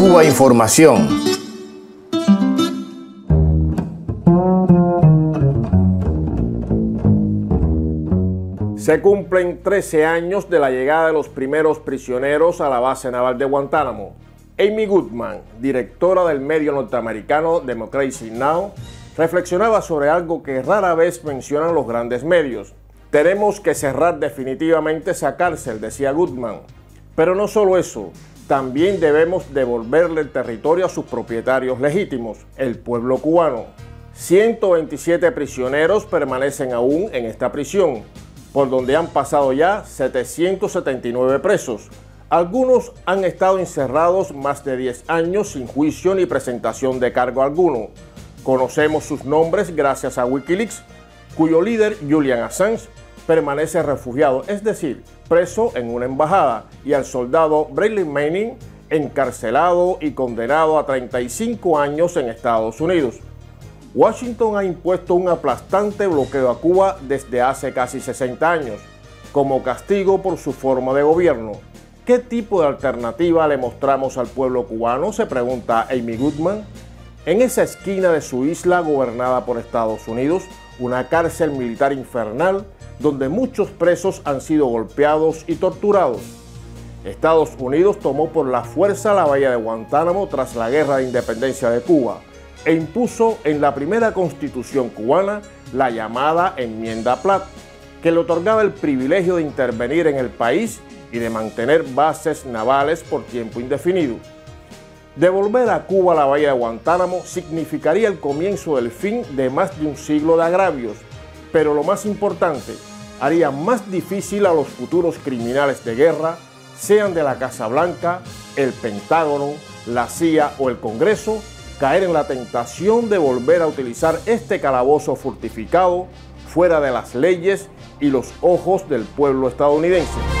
Cuba Información. Se cumplen 13 años de la llegada de los primeros prisioneros a la base naval de Guantánamo. Amy Goodman, directora del medio norteamericano Democracy Now!, reflexionaba sobre algo que rara vez mencionan los grandes medios. Tenemos que cerrar definitivamente esa cárcel, decía Goodman. Pero no solo eso, también debemos devolverle el territorio a sus propietarios legítimos, el pueblo cubano. 127 prisioneros permanecen aún en esta prisión, por donde han pasado ya 779 presos. Algunos han estado encerrados más de 10 años sin juicio ni presentación de cargo alguno. Conocemos sus nombres gracias a Wikileaks, cuyo líder Julian Assange permanece refugiado, es decir, preso en una embajada, y al soldado Bradley Manning encarcelado y condenado a 35 años en Estados Unidos. Washington ha impuesto un aplastante bloqueo a Cuba desde hace casi 60 años, como castigo por su forma de gobierno. ¿Qué tipo de alternativa le mostramos al pueblo cubano? Se pregunta Amy Goodman. En esa esquina de su isla gobernada por Estados Unidos, una cárcel militar infernal donde muchos presos han sido golpeados y torturados. Estados Unidos tomó por la fuerza la bahía de Guantánamo tras la guerra de independencia de Cuba e impuso en la primera constitución cubana la llamada enmienda Platt, que le otorgaba el privilegio de intervenir en el país y de mantener bases navales por tiempo indefinido. Devolver a Cuba la bahía de Guantánamo significaría el comienzo del fin de más de un siglo de agravios, pero lo más importante, haría más difícil a los futuros criminales de guerra, sean de la Casa Blanca, el Pentágono, la CIA o el Congreso, caer en la tentación de volver a utilizar este calabozo fortificado fuera de las leyes y los ojos del pueblo estadounidense.